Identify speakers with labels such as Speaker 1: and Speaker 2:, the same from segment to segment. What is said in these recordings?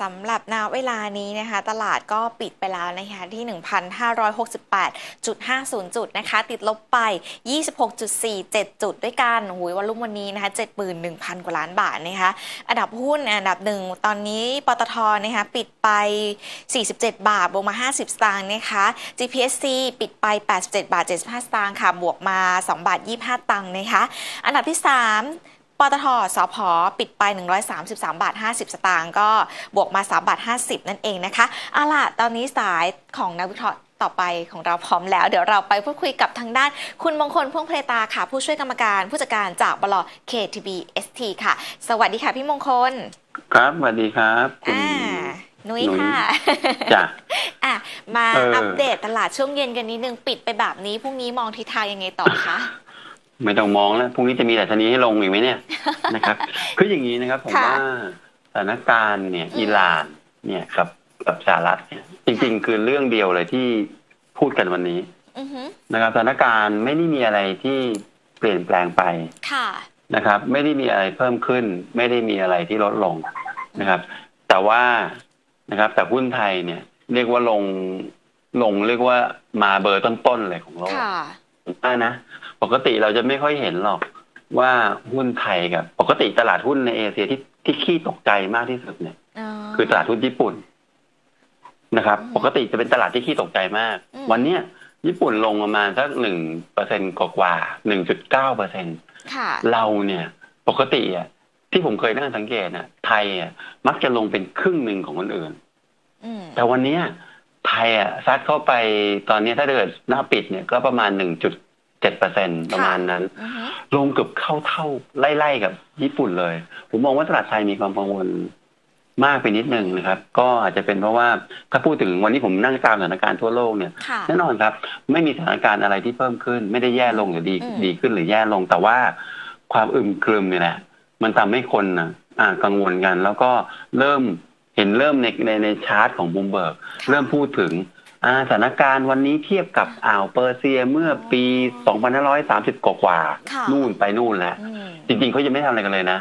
Speaker 1: สำหรับณเวลานี้นะคะ ตลาดก็ปิดไปแล้วนะคะที่ 1,568.50 จุดนะคะ ติดลบไป 26.47 จุดด้วยกันหูยวอลุ่มวันนี้นะคะ 71,000 กว่าล้านบาทนะคะ อันดับหุ้นอันดับหนึ่งตอนนี้ปตทนะคะปิดไป 47 บาทบวกมา 50 สตางค์นะคะ GPSC ปิดไป 87 บาท 75 สตางค์ค่ะ บวกมา 2 บาท 25 ตังค์นะคะ อันดับที่ 3 ปตทสพปิดไป 133 บาท 50 สตางค์ก็บวกมา 3 บาท 50 นั่นเองนะคะเอาล่ะตอนนี้สายของนักวิเคราะห์ต่อไปของเราพร้อมแล้ว เดี๋ยวเราไปพูดคุยกับทางด้านคุณมงคลพ่วงเพลตาค่ะ ผู้ช่วยกรรมการผู้จัดการจากบล KTB ST ค่ะ สวัสดีค่ะพี่มงคล
Speaker 2: ครับสวัสดีครับคุณ
Speaker 1: อ่านุ้ย
Speaker 2: นุ้ย
Speaker 1: ค่ะ
Speaker 2: จ้ะ
Speaker 1: อะ มา
Speaker 2: เอออั
Speaker 1: อัปเดตตลาดช่วงเย็นกันนิดนึง ปิดไปแบบนี้พรุ่งนี้มองทิศทางยังไงต่อคะ
Speaker 2: ไม่ต้องมองแล้วพรุ่งนี้จะมีแต่ชนีให้ลงอีกไหมเนี่ยนะครับ คืออย่างนี้นะครับ ผม
Speaker 1: ค่ะ
Speaker 2: ว่าสถานการณ์เนี่ย
Speaker 1: อืม
Speaker 2: อิหร่านเนี่ยกับกับสหรัฐเนี่ยจริง ๆ คือเรื่องเดียวเลยที่พูดกันวันนี้
Speaker 1: อือฮึ
Speaker 2: นะครับสถานการณ์ไม่ได้มีอะไรที่เปลี่ยนแปลงไป
Speaker 1: ค่ะ
Speaker 2: นะครับ ไม่ได้มีอะไรเพิ่มขึ้น ไม่ได้มีอะไรที่ลดลงนะครับ แต่ว่านะครับ แต่หุ้นไทยเนี่ย เรียกว่าลงลงเรียกว่ามาเบอร์ต้นๆเลยของโลก
Speaker 1: ค่ะ
Speaker 2: อ่านะปกติเราจะไม่ค่อยเห็นหรอกว่าหุ้นไทยกับ ปกติตลาดหุ้นในเอเชียที่ที่ขี้ตกใจมากที่สุดเนี่ยคือตลาดหุ้นญี่ปุ่นนะครับ
Speaker 1: อืม
Speaker 2: ปกติจะเป็นตลาดที่ขี้ตกใจมาก
Speaker 1: อืม
Speaker 2: วันเนี้ยญี่ปุ่นลงประมาณสักหนึ่งเปอร์เซ็นกว่าหนึ่งจุดเก้าเปอร์เซ็น
Speaker 1: ค่ะ
Speaker 2: เราเนี่ย ปกติอะที่ผมเคยนั่งสังเกตน่ะไทยอะมักจะลงเป็นครึ่งหนึ่งของคนอื่น
Speaker 1: อืม
Speaker 2: แต่วันเนี้ย ไทยอะซัดเข้าไปตอนนี้ถ้าเกิดหน้าปิดเนี่ยก็ประมาณหนึ่งจุดเจ็ดเปอร์เซ็นประมาณนั้น
Speaker 1: อือฮึ
Speaker 2: ลงเกือบเข้าเท่าไล่ๆกับญี่ปุ่นเลย ผมมองว่าตลาดไทยมีความกังวลมากไปนิดนึงนะครับ ก็อาจจะเป็นเพราะว่าถ้าพูดถึงวันนี้ผมนั่งตามสถานการณ์ทั่วโลกเนี่ย
Speaker 1: ค่ะ
Speaker 2: แน่นอนครับ ไม่มีสถานการณ์อะไรที่เพิ่มขึ้น ไม่ได้แย่ลงหรือดี
Speaker 1: อืม
Speaker 2: ดีขึ้นหรือแย่ลง แต่ว่าความอึมครึมเนี่ยแหละมันทำให้คนนะอ่ากังวลกัน แล้วก็เริ่มเห็นเริ่มในในในชาร์ตของบูมเบิร์กเริ่มพูดถึงอ่าสถานการณ์วันนี้เทียบกับอ่าวเปอร์เซียเมื่อปี 2530 กว่ากว่าๆ
Speaker 1: ค่ะ
Speaker 2: นู่นไปนู่นแล้ว
Speaker 1: อืม
Speaker 2: จริงๆเขายังไม่ทำอะไรกันเลยนะ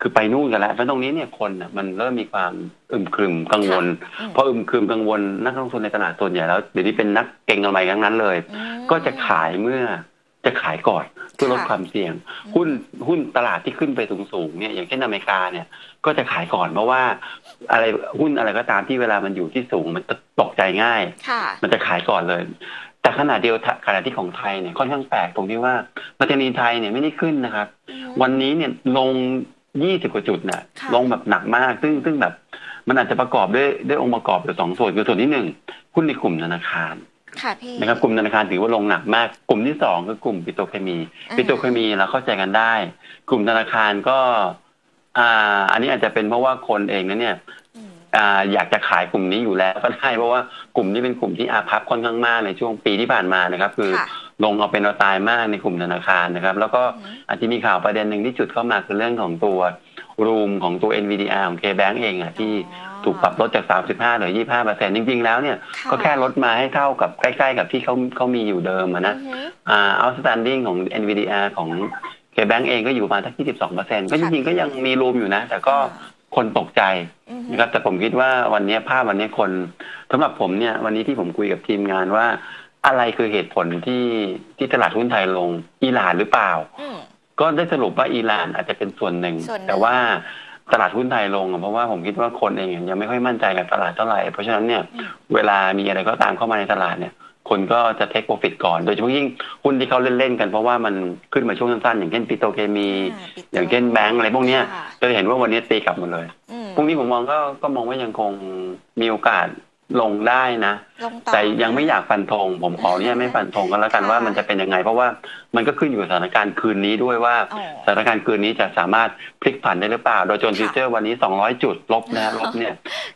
Speaker 2: คือไปนู่นกันแล้วเพราะตรงนี้เนี่ยคนน่ะมันเริ่มมีความอึมครึมกังวล
Speaker 1: อืม
Speaker 2: พออึมครึมกังวลนักลงทุนในตลาดส่วนใหญ่แล้วเดี๋ยวนี้เป็นนักเก็งกำไรทั้งนั้นเลย
Speaker 1: อืม
Speaker 2: ก็จะขายเมื่อ จะขายก่อนเพื่อลด
Speaker 1: ค่ะ
Speaker 2: ความเสี่ยง
Speaker 1: อืม
Speaker 2: หุ้นหุ้นตลาดที่ขึ้นไปสูงๆเนี่ยอย่างเช่นอเมริกาเนี่ยก็จะขายก่อนเพราะว่า อะไรหุ้นอะไรก็ตามที่เวลามันอยู่ที่สูงมันตกใจง่าย
Speaker 1: ค่ะ
Speaker 2: มันจะขายก่อนเลย แต่ขณะเดียวขณะที่ของไทยเนี่ยค่อนข้างแปลกตรงที่ว่าปัจนีไทยเนี่ยไม่ได้ขึ้นนะครับ
Speaker 1: อืม
Speaker 2: วันนี้เนี่ยลง20กว่าจุดน่ะ
Speaker 1: ค่ะ
Speaker 2: ลงแบบหนักมาก ซึ่งซึ่งแบบมันอาจจะประกอบด้วยด้วยองค์ประกอบอยู่สองส่วนคือส่วนที่หนึ่งหุ้นในกลุ่มธนาคาร
Speaker 1: ค่ะพี่
Speaker 2: นะครับกลุ่มธนาคารถือว่าลงหนักมาก กลุ่มที่สองคือกลุ่มปิโตรเคมี
Speaker 1: อืม
Speaker 2: ปิโตรเคมีเราเข้าใจกันได้ กลุ่มธนาคารก็ อ่า อันนี้อาจจะเป็นเพราะว่าคนเองนั้นเนี่ย
Speaker 1: อืม
Speaker 2: อ่าอยากจะขายกลุ่มนี้อยู่แล้วก็ได้เพราะว่ากลุ่มนี้เป็นกลุ่มที่อาภัพค่อนข้างมากในช่วงปีที่ผ่านมานะครับ คือ
Speaker 1: ค่ะ
Speaker 2: ลงเอาเป็นเอาตายมากในกลุ่มธนาคารนะครับ แล้วก็
Speaker 1: อืม
Speaker 2: อาจจะมีข่าวประเด็นหนึ่งที่จุดเข้ามาคือเรื่องของตัว รูมของตัว NVDR ของ KBank เองอะที่ถูกปรับลดจาก 35เหลือ 25เปอร์เซ็นต์จริง ๆ แล้วเนี่ย
Speaker 1: ค่ะ
Speaker 2: ก็แค่ลดมาให้เท่ากับใกล้ๆ กับที่เขาเขามีอยู่เดิมอะนะ
Speaker 1: อือฮึ
Speaker 2: อ่า outstanding ของ NVDR ของ KBank เองก็อยู่ประมาณสัก22เปอร์เซ็นต์ก็จริงๆ ก็ยังมีรูมอยู่นะ แต่ก็คนตกใจ
Speaker 1: อือฮึ
Speaker 2: นะครับแต่ผมคิดว่าวันนี้ภาพวันนี้คนสำหรับผมเนี่ยวันนี้ที่ผมคุยกับทีมงานว่าอะไรคือเหตุผลที่ที่ตลาดหุ้นไทยลงอิหร่านหรือเปล่า
Speaker 1: อืม
Speaker 2: ก็ได้สรุปว่าอิหร่านอาจจะเป็นส่วนหนึ่ง
Speaker 1: ส่วนหนึ่ง
Speaker 2: แต่ว่าตลาดหุ้นไทยลงอะเพราะว่าผมคิดว่าคนเองยังไม่ค่อยมั่นใจกับตลาดเท่าไหร่ เพราะฉะนั้นเนี่ย
Speaker 1: อืม
Speaker 2: เวลามีอะไรก็ตามเข้ามาในตลาดเนี่ยคนก็จะเทคโปรฟิตก่อน โดยเฉพาะยิ่งหุ้นที่เขาเล่น ๆ กันเพราะว่ามันขึ้นมาช่วงสั้นๆ อย่างเช่นปิโตรเคมี
Speaker 1: อ่าปิด
Speaker 2: อย่างเช่นแบงก์อะไรพวกเนี้ย
Speaker 1: ค่ะ
Speaker 2: จะเห็นว่าวันนี้ตีกลับหมดเลย
Speaker 1: อืม
Speaker 2: พรุ่งนี้ผมมองก็ก็มองว่ายังคงมีโอกาส ลงได้นะ
Speaker 1: ลงต่อ
Speaker 2: แต่ยังไม่อยากฟันธงผมขอเนี่ยไม่ฟันธงก็แล้วกัน
Speaker 1: ค่ะ
Speaker 2: ว่ามันจะเป็นยังไง เพราะว่ามันก็ขึ้นอยู่กับสถานการณ์คืนนี้ด้วยว่า
Speaker 1: อ๋อ
Speaker 2: สถานการณ์คืนนี้จะสามารถพลิกผันได้หรือเปล่า ดาวโจน
Speaker 1: ค่ะ
Speaker 2: future วันนี้ 200 จุดลบนะลบเนี่ย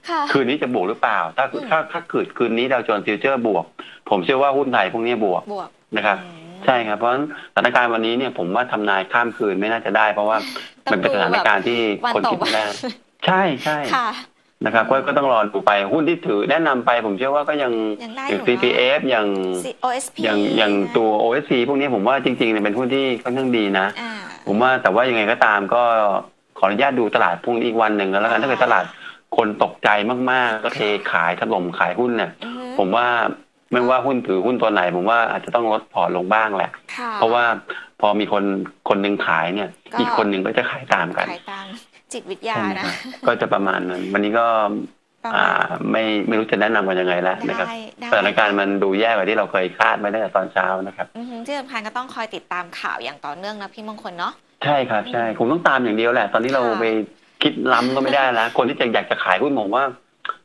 Speaker 1: ค่ะ
Speaker 2: คืนนี้จะบวกหรือเปล่า ถ้า
Speaker 1: อืม
Speaker 2: ถ้าถ้าคืนคืนนี้ดาวโจนส์ future บวก ผมเชื่อว่าหุ้นไทยพวกนี้บวก
Speaker 1: บวก
Speaker 2: นะครับ
Speaker 1: อืม
Speaker 2: ใช่ครับเพราะฉะนั้นสถานการณ์วันนี้เนี่ยผมว่าทำนายข้ามคืนไม่น่าจะได้ เพราะว่า
Speaker 1: ต้อง
Speaker 2: มันเป็นสถานการณ์ที่
Speaker 1: วัน
Speaker 2: คน
Speaker 1: ต่อ
Speaker 2: คิด
Speaker 1: วัน
Speaker 2: ไม่ได้ใช่ใช่
Speaker 1: ค่ะ
Speaker 2: นะครับก็ก็ต้องรอดูไปหุ้นที่ถือแนะนำไปผมเชื่อว่าก็ยัง
Speaker 1: ยังได้
Speaker 2: อ
Speaker 1: ยู่อ
Speaker 2: ย่าง
Speaker 1: เนอะ
Speaker 2: CPF อย่าง
Speaker 1: C- OSP
Speaker 2: อย่างอย่าง
Speaker 1: นะ
Speaker 2: ตัว OSC พวกนี้ผมว่าจริงๆเนี่ยเป็นหุ้นที่ค่อนข้างดีนะ
Speaker 1: อ่า
Speaker 2: ผมว่าแต่ว่ายังไงก็ตามก็ขออนุญาตดูตลาดพรุ่งนี้อีกวันหนึ่งแล้วกัน
Speaker 1: อ่า
Speaker 2: ถ้าเกิดตลาดคนตกใจมากๆ ก็เทขายถล่มขายหุ้นเนี่ย
Speaker 1: อือฮึ
Speaker 2: ผมว่าไม่ว่าหุ้นถือหุ้นตัวไหน ผมว่าอาจจะต้องลดพอร์ตลงบ้างแหละ
Speaker 1: ค่ะ
Speaker 2: เพราะว่าพอมีคนคนหนึ่งขายเนี่ย
Speaker 1: ก็
Speaker 2: อีกคนหนึ่งก็จะขายตามกัน
Speaker 1: ขายตาม จิตวิทยา
Speaker 2: ใช่ไหม
Speaker 1: นะ
Speaker 2: ครับก็จะประมาณนั้น วันนี้ก็
Speaker 1: ประ
Speaker 2: อ่า
Speaker 1: มาณ
Speaker 2: ไม่ไม่รู้จะแนะนำกันยังไงแล้วนะครับ
Speaker 1: ได้ได้
Speaker 2: สถานการณ์มันดูแย่กว่าที่เราเคยคาดมาตั้งแต่ตอนเช้านะครับ
Speaker 1: อือฮึที่สำคัญก็ต้องคอยติดตามข่าวอย่างต่อเนื่องนะพี่มงคลเนาะ
Speaker 2: ใช่ครับใช่คงต้องตามอย่างเดียวแหละ ตอนนี้เรา
Speaker 1: ค่ะ
Speaker 2: ไปคิดล้ำก็ไม่ได้แล้วคนที่จะอยากจะขายหุ้นผมว่า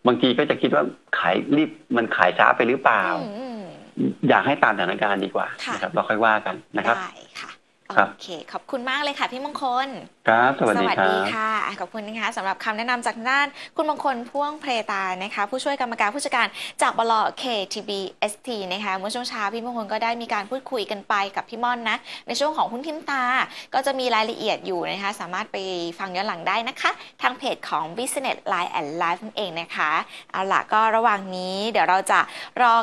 Speaker 2: บางทีก็จะคิดว่าขายรีบมันขายช้าไปหรือเปล่า
Speaker 1: อืมอืม
Speaker 2: อยากให้ตามสถานการณ์ดีกว่า
Speaker 1: ค่ะ
Speaker 2: นะครับเราค่อยว่ากันนะครับ
Speaker 1: ได้ค่ะ
Speaker 2: ครับ
Speaker 1: โอเค ขอบคุณมากเลยค่ะ พี่มงคล
Speaker 2: ครับ สวัสดีครับ
Speaker 1: ค่ะอะ ขอบคุณนะคะสำหรับคำแนะนำจากด้านคุณมงคลพ่วงเพรตานะคะ ผู้ช่วยกรรมการผู้จัดการจากบล KTB ST นะคะเมื่อช่วงเช้าพี่มงคลก็ได้มีการพูดคุยกันไปกับพี่ม่อนนะ ในช่วงของหุ้นทิมตา ก็จะมีรายละเอียดอยู่นะคะ สามารถไปฟังย้อนหลังได้นะคะ ทางเพจของ Business Line and Live นั่นเองนะคะ เอาล่ะก็ระหว่างนี้เดี๋ยวเราจะรอ